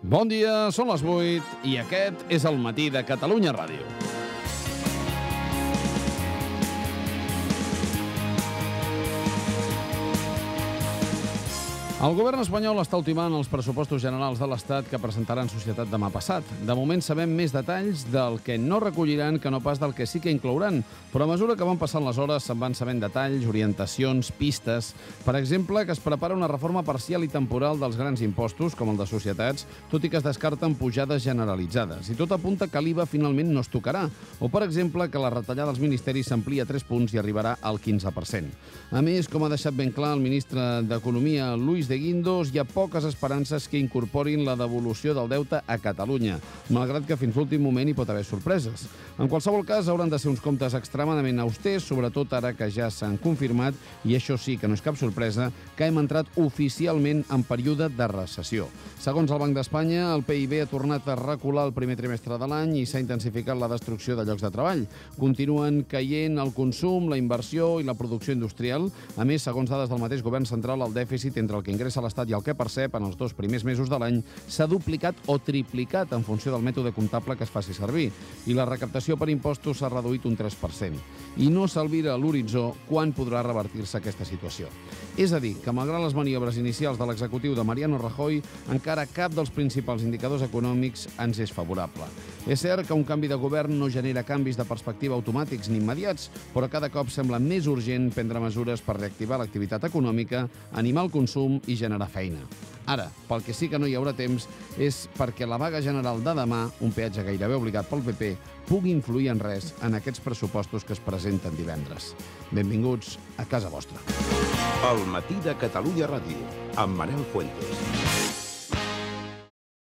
Bon dia, són les 8 i aquest és el matí de Catalunya Ràdio. El govern espanyol està ultimant els pressupostos generals de l'Estat que presentaran societat demà passat. De moment sabem més detalls del que no recolliran que no pas del que sí que inclouran, però a mesura que van passant les hores se'n van sabent detalls, orientacions, pistes... Per exemple, que es prepara una reforma parcial i temporal dels grans impostos, com el de societats, tot i que es descarten pujades generalitzades. I tot apunta que l'IVA finalment no es tocarà. O, per exemple, que la retallada dels ministeris s'amplia a 3 punts i arribarà al 15%. A més, com ha deixat ben clar el ministre d'Economia, Luis de Guindos, hi ha poques esperances que incorporin la devolució del deute a Catalunya, malgrat que fins l'últim moment hi pot haver sorpreses. En qualsevol cas, hauran de ser uns comptes extremadament austers, sobretot ara que ja s'han confirmat, i això sí que no és cap sorpresa, que hem entrat oficialment en període de recessió. Segons el Banc d'Espanya, el PIB ha tornat a recular el primer trimestre de l'any i s'ha intensificat la destrucció de llocs de treball. Continuen caient el consum, la inversió i la producció industrial. A més, segons dades del mateix govern central, el dèficit entre el que ingressa l'Estat i el que percep en els dos primers mesos de l'any s'ha duplicat o triplicat en funció del mètode comptable que es faci servir. I la recaptació per impostos s'ha reduït un 3%. I no s'alvira a l'horitzó quan podrà revertir-se aquesta situació. És a dir, que malgrat les maniobres inicials de l'executiu de Mariano Rajoy, encara cap dels principals indicadors econòmics ens és favorable. És cert que un canvi de govern no genera canvis de perspectiva automàtics ni immediats, però cada cop sembla més urgent prendre mesures per reactivar l'activitat econòmica, animar el consum i generar feina. Ara, pel que sí que no hi haurà temps és perquè la vaga general de demà, un peatge gairebé obligat pel PP, pugui influir en res en aquests pressupostos que es presenten divendres. Benvinguts a casa vostra. El matí de Catalunya Ràdio, amb Manel Fuentes.